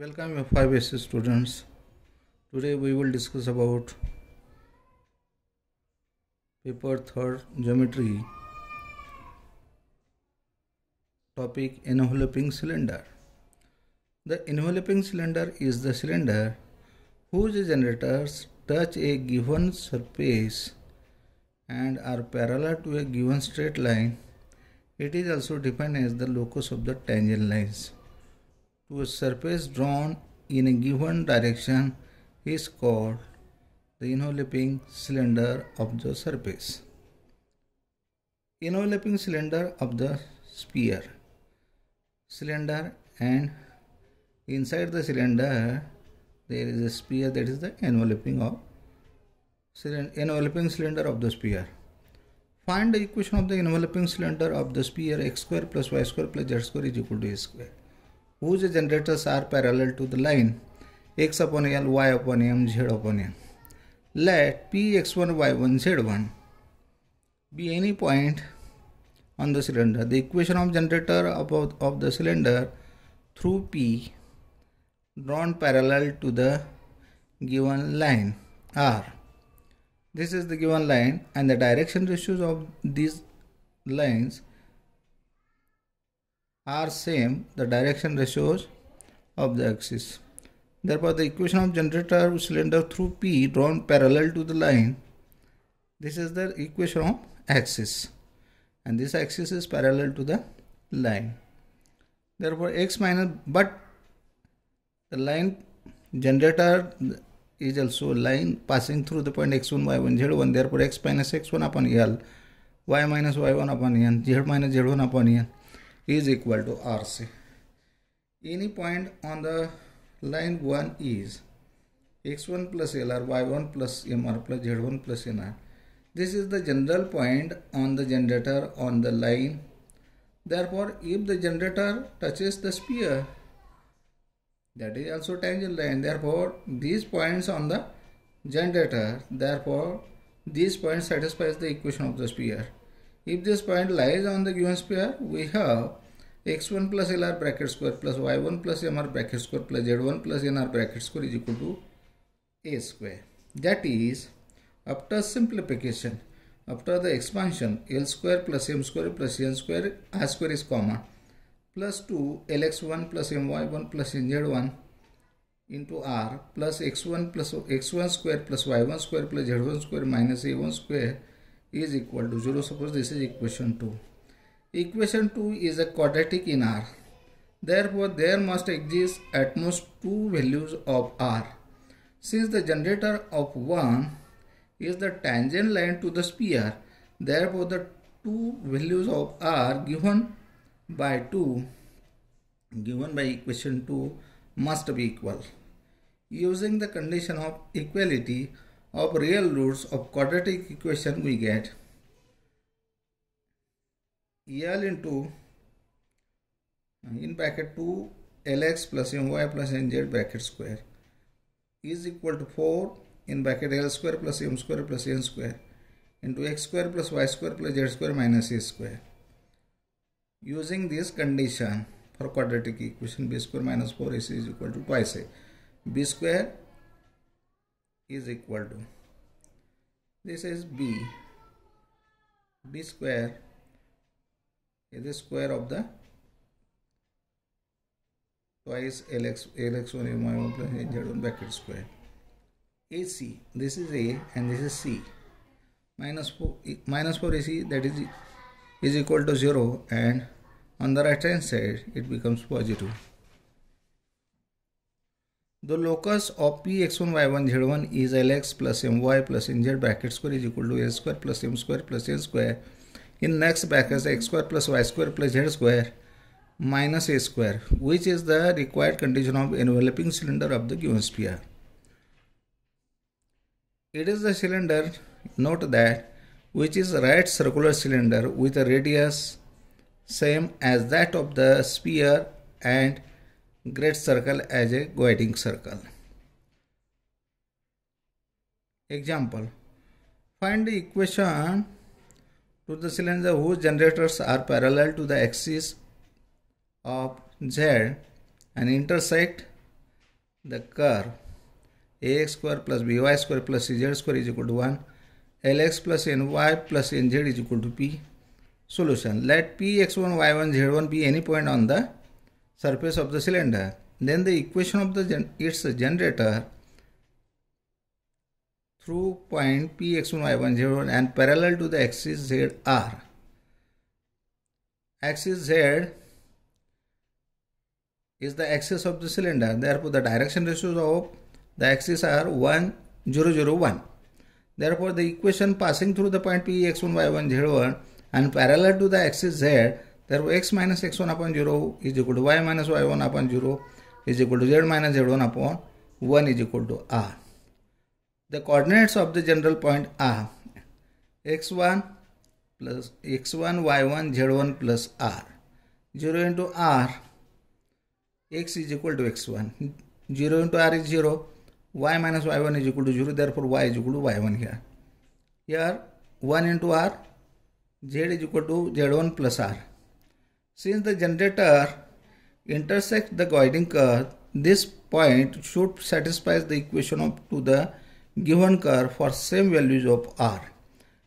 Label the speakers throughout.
Speaker 1: Welcome your 5S students. Today we will discuss about paper third geometry topic enveloping cylinder. The enveloping cylinder is the cylinder whose generators touch a given surface and are parallel to a given straight line. It is also defined as the locus of the tangent lines to a surface drawn in a given direction is called the enveloping cylinder of the surface. Enveloping cylinder of the sphere. Cylinder and inside the cylinder there is a sphere that is the enveloping of enveloping cylinder of the sphere. Find the equation of the enveloping cylinder of the sphere x square plus y square plus z square is equal to a square whose generators are parallel to the line x upon L, y upon m, z upon n. Let p x1, y1, z1 be any point on the cylinder. The equation of generator of, of the cylinder through p drawn parallel to the given line r. This is the given line and the direction ratios of these lines are same the direction ratios of the axis. Therefore, the equation of generator cylinder through P drawn parallel to the line. This is the equation of axis and this axis is parallel to the line. Therefore, x minus but the line generator is also line passing through the point x1, y1, z1. Therefore, x minus x1 upon L, y minus y1 upon n, z minus z1 upon n is equal to RC. Any point on the line 1 is x1 plus LR, y1 plus MR plus z1 plus NR. This is the general point on the generator on the line. Therefore, if the generator touches the sphere, that is also tangent line. Therefore, these points on the generator, therefore, these points satisfies the equation of the sphere. If this point lies on the given sphere, we have x1 plus LR bracket square plus y1 plus MR bracket square plus z1 plus NR bracket square is equal to a square. That is, after simplification, after the expansion, L square plus M square plus N square, R square is common, plus 2 Lx1 plus My1 plus Nz1 into R plus x1 plus x1 square plus y1 square plus z1 square minus a1 square is equal to 0. Suppose this is equation 2. Equation 2 is a quadratic in R. Therefore, there must exist at most two values of R. Since the generator of 1 is the tangent line to the sphere, therefore the two values of R given by 2 given by equation 2 must be equal. Using the condition of equality of real roots of quadratic equation we get L into in bracket 2 Lx plus My plus Nz bracket square is equal to 4 in bracket L square plus M square plus N square into x square plus y square plus z square minus a square. Using this condition for quadratic equation b square minus 4ac is equal to twice a. b square is equal to this is b b square is the square of the twice lx lx1 my1 plus z1 bracket square. Ac this is a and this is c. Minus 4 minus 4 ac that is is equal to 0 and on the right hand side it becomes positive the locus of p x1 y1 z1 is lx plus my plus nz bracket square is equal to a square plus m square plus n square in next bracket x square plus y square plus z square minus a square which is the required condition of enveloping cylinder of the given sphere. It is the cylinder note that which is right circular cylinder with a radius same as that of the sphere and great circle as a guiding circle. Example Find the equation to the cylinder whose generators are parallel to the axis of Z and intersect the curve. Ax square plus by square plus cz square is equal to 1 lx plus ny plus nz is equal to p. Solution let p x1 y1 z1 be any point on the surface of the cylinder. Then the equation of the gen its generator through point p x1 y1 z1 and parallel to the axis z r. Axis z is the axis of the cylinder. Therefore the direction ratios of the axis are 1 0 0 1 therefore the equation passing through the point p x1 y1 z1 and parallel to the axis z therefore x minus x1 upon 0 is equal to y minus y1 upon 0 is equal to z minus z1 upon 1 is equal to r. The coordinates of the general point are x1 plus x1 y1 z1 plus r. 0 into r x is equal to x1. 0 into r is 0. y minus y1 is equal to 0 therefore y is equal to y1 here. Here 1 into r z is equal to z1 plus r. Since the generator intersects the guiding curve, this point should satisfy the equation of to the given curve for same values of r.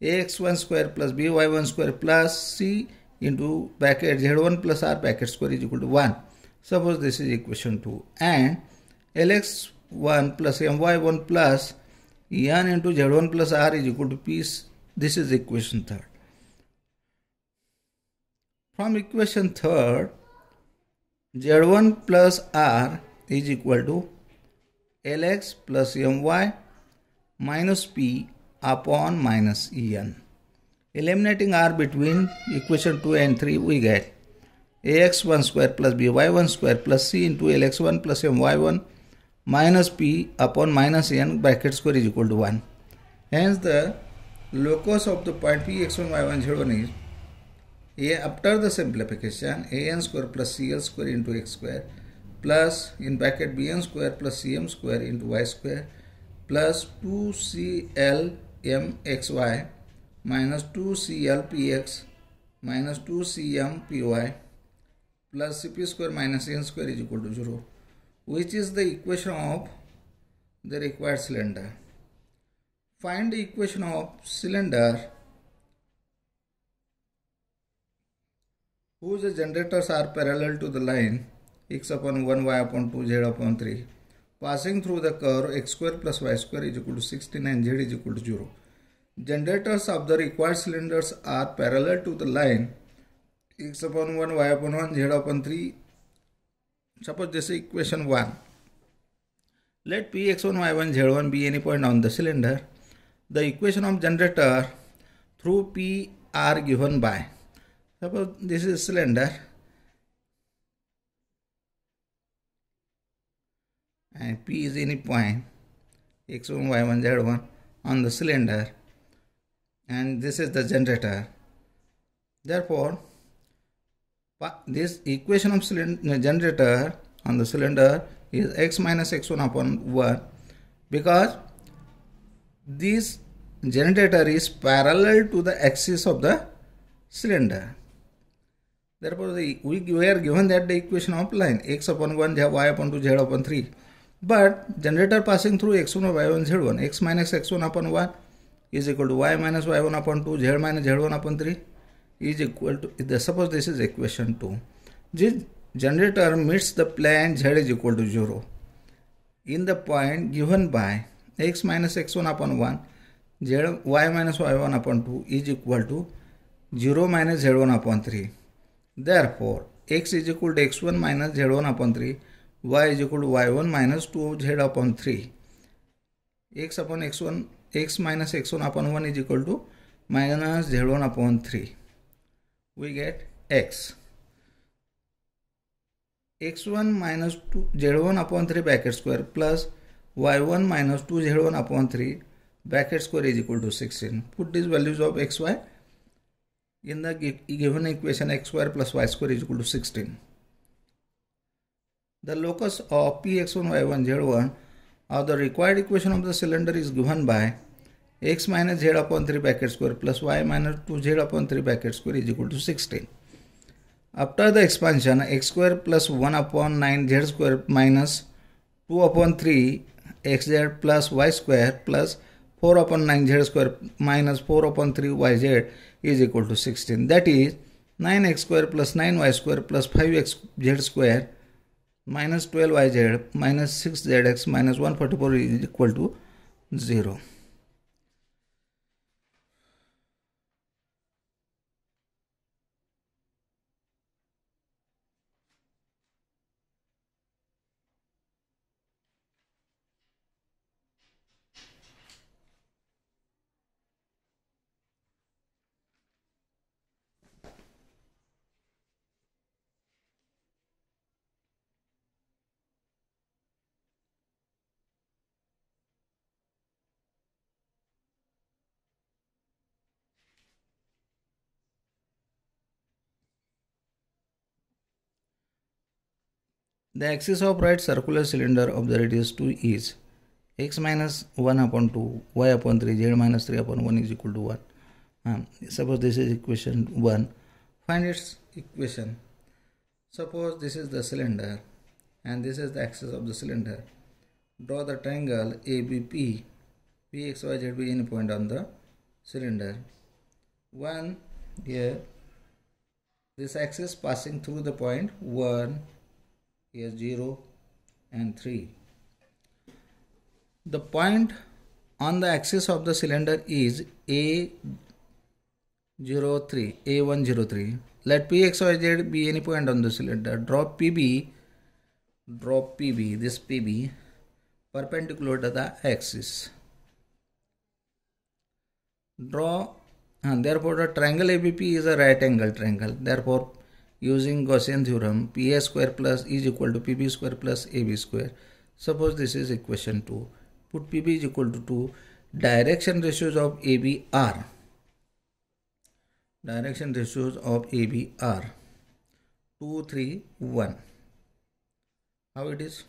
Speaker 1: ax1 square plus by1 square plus c into bracket z1 plus r bracket square is equal to 1. Suppose this is equation 2 and lx1 plus my1 plus n into z1 plus r is equal to p. This is equation 3rd. From equation 3rd, z1 plus r is equal to lx plus my minus p upon minus en. Eliminating r between equation 2 and 3 we get ax1 square plus by1 square plus c into lx1 plus my1 minus p upon minus n bracket square is equal to 1. Hence the locus of the point p x1 y1 z1 is a after the simplification an square plus cl square into x square plus in bracket bn square plus cm square into y square plus 2cl mxy minus 2cl px minus 2cm py plus cp square minus n square is equal to 0 which is the equation of the required cylinder. Find the equation of cylinder whose generators are parallel to the line x upon 1 y upon 2 z upon 3 passing through the curve x square plus y square is equal to 16 and z is equal to 0. Generators of the required cylinders are parallel to the line x upon 1 y upon 1 z upon 3. Suppose this is equation 1. Let p x1 y1 z1 be any point on the cylinder. The equation of generator through p are given by Suppose this is cylinder and P is any point x1, y1, z1 on the cylinder and this is the generator. Therefore, this equation of cylinder, uh, generator on the cylinder is x minus x1 upon 1 because this generator is parallel to the axis of the cylinder. Therefore, the, we, we are given that the equation of line x upon 1, y upon 2, z upon 3. But generator passing through x1 or y1, z1, x minus x1 upon 1 is equal to y minus y1 upon 2, z minus z1 upon 3 is equal to, the, suppose this is equation 2. This generator meets the plane z is equal to 0 in the point given by x minus x1 upon 1, z, y minus y1 upon 2 is equal to 0 minus z1 upon 3. There four x is equal to x one minus z one upon three y is equal to y one minus two z upon three x upon x one x minus x one upon one is equal to minus z one upon three we get x x one minus two z one upon three bracket square plus y one minus two z one upon three bracket square is equal to sixteen put is values of x y in the given equation x square plus y square is equal to 16. The locus of px1 y1 z1 of the required equation of the cylinder is given by x minus z upon 3 bracket square plus y minus 2z upon 3 bracket square is equal to 16. After the expansion x square plus 1 upon 9 z square minus 2 upon 3 xz plus y square plus 4 upon 9 z square minus 4 upon 3 yz is equal to 16. That is 9x square plus 9y square plus 5x z square minus 12yz minus 6zx minus 144 is equal to 0. The axis of right circular cylinder of the radius 2 is x minus 1 upon 2, y upon 3, z minus 3 upon 1 is equal to 1. Um, suppose this is equation 1. Find its equation. Suppose this is the cylinder and this is the axis of the cylinder. Draw the triangle ABP, PXYZ be any point on the cylinder. 1 here, this axis passing through the point 1 here 0 and 3. The point on the axis of the cylinder is A03, A103. Let PXYZ be any point on the cylinder. Draw PB, draw PB, this PB perpendicular to the axis. Draw, and therefore the triangle ABP is a right angle triangle. Therefore, using Gaussian theorem, PA square plus is equal to PB square plus AB square. Suppose this is equation 2. Put PB is equal to 2. Direction ratios of AB are. Direction ratios of AB are 2, 3, 1. How it is?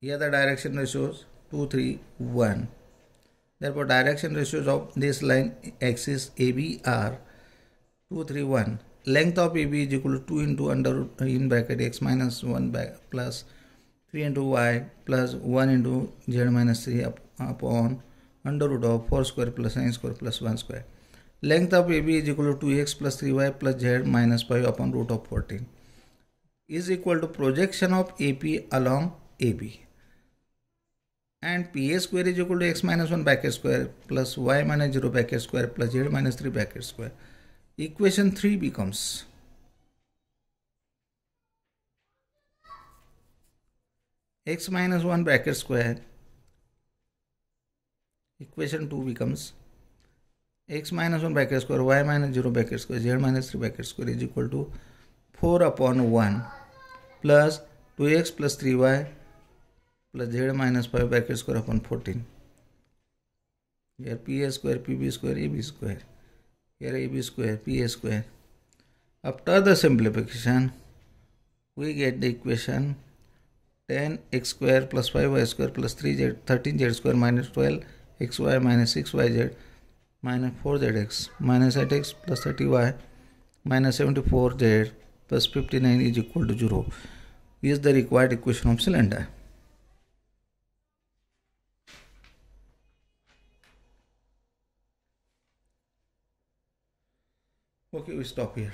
Speaker 1: Here the direction ratios 2, 3, 1. Therefore, direction ratios of this line axis AB are 2, 3, 1. Length of AB is equal to 2 into under in bracket x minus 1 back plus 3 into y plus 1 into z minus 3 up, upon under root of 4 square plus 9 square plus 1 square. Length of AB is equal to 2x plus 3y plus z minus 5 upon root of 14 is equal to projection of AP along AB and pa square is equal to x minus 1 bracket square plus y minus 0 bracket square plus z minus 3 bracket square. Equation 3 becomes x minus 1 bracket square equation 2 becomes x minus 1 bracket square y minus 0 bracket square z minus 3 bracket square is equal to 4 upon 1 plus 2x plus 3y plus z minus 5 bracket square upon 14 here pa square pb square ab square. Here ab square pa square. After the simplification we get the equation 10 x square plus 5y square plus 3z 13z square minus 12 xy minus 6yz minus 4zx minus 8x plus 30y minus 74z plus 59 is equal to 0 is the required equation of cylinder. Okay, we stop here.